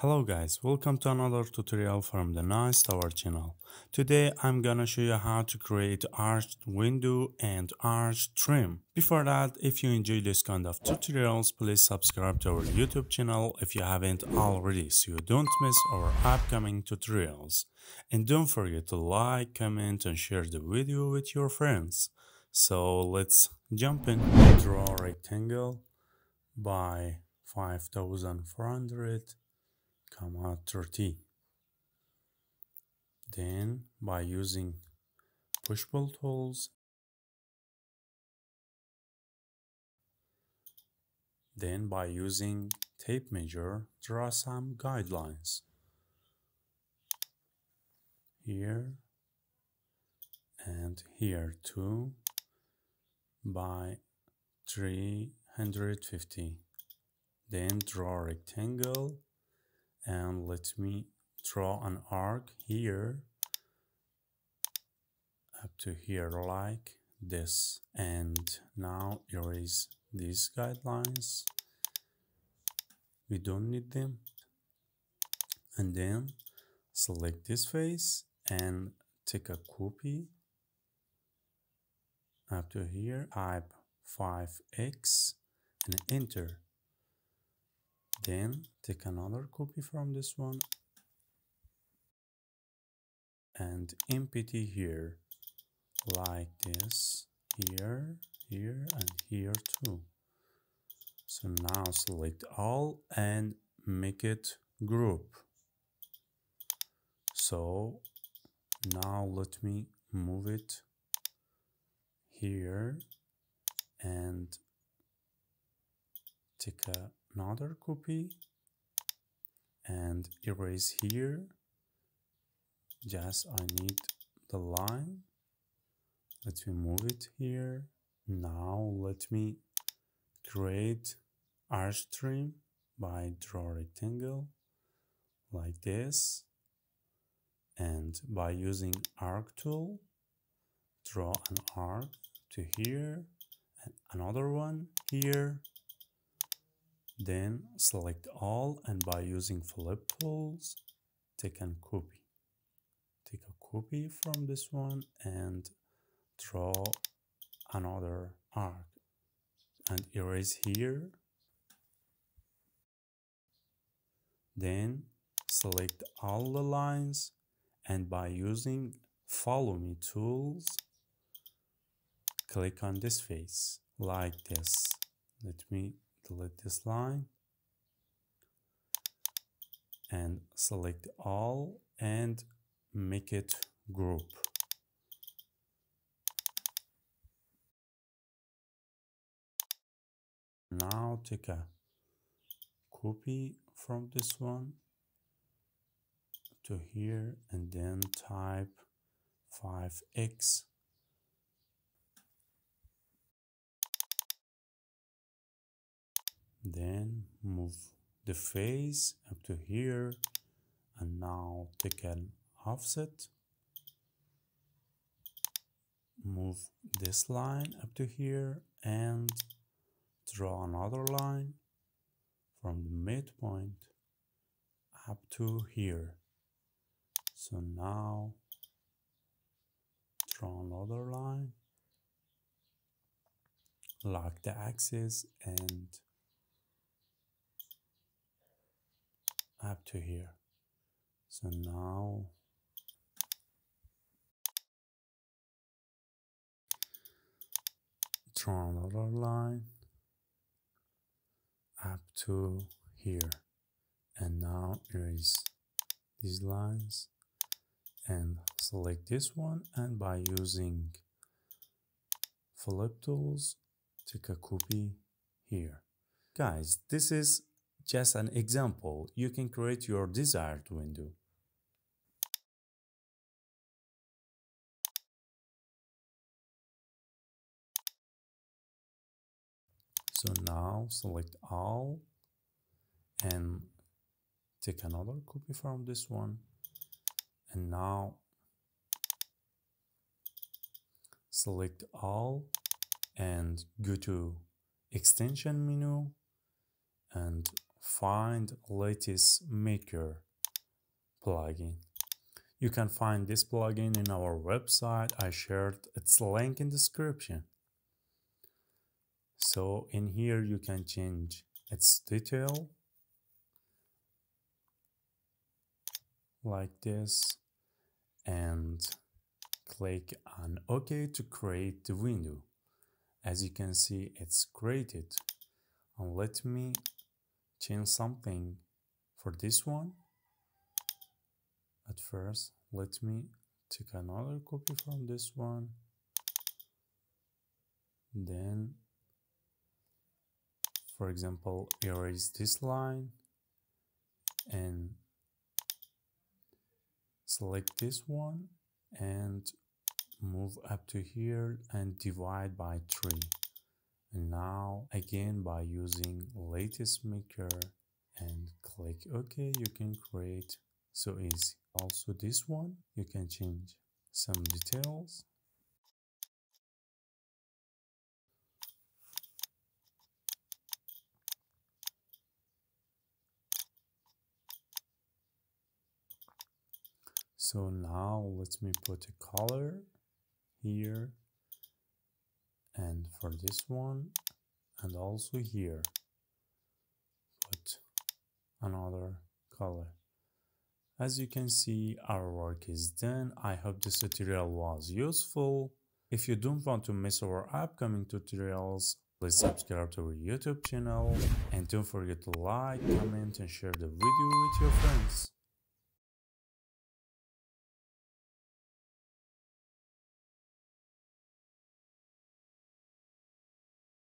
Hello guys, welcome to another tutorial from the Nice Tower channel. Today I'm gonna show you how to create arched window and arched trim. Before that, if you enjoy this kind of tutorials, please subscribe to our YouTube channel if you haven't already so you don't miss our upcoming tutorials. And don't forget to like, comment and share the video with your friends. So let's jump in. Draw a rectangle by 5400 comma 30 then by using push pull tools then by using tape measure draw some guidelines. Here and here too by 350 then draw a rectangle and let me draw an arc here. Up to here like this. And now erase these guidelines. We don't need them. And then select this face and take a copy. Up to here type 5x and enter then take another copy from this one. And empty here like this here here and here too. So now select all and make it group. So now let me move it here and take a another copy and erase here. Just I need the line. Let me move it here. Now let me create trim by draw rectangle like this. And by using arc tool draw an arc to here and another one here then select all and by using flip tools, take a copy. Take a copy from this one and draw another arc and erase here. Then select all the lines and by using follow me tools, click on this face like this. Let me delete this line and select all and make it group. Now take a copy from this one to here and then type 5x then move the face up to here and now take an offset. Move this line up to here and draw another line from the midpoint up to here. So now draw another line lock the axis and up to here. So now draw another line. Up to here and now erase these lines and select this one. And by using flip tools take a copy here. Guys this is just an example, you can create your desired window. So now select all and take another copy from this one and now select all and go to extension menu and find lattice maker plugin. You can find this plugin in our website. I shared its link in description. So in here you can change its detail like this and click on OK to create the window. As you can see, it's created. And let me change something for this one. At first, let me take another copy from this one. Then, for example, erase this line and select this one and move up to here and divide by 3 and now again by using lattice maker and click ok. You can create so easy. Also this one you can change some details. So now let me put a color here and for this one and also here. Put another color. As you can see our work is done. I hope this tutorial was useful. If you don't want to miss our upcoming tutorials please subscribe to our youtube channel. And don't forget to like comment and share the video with your friends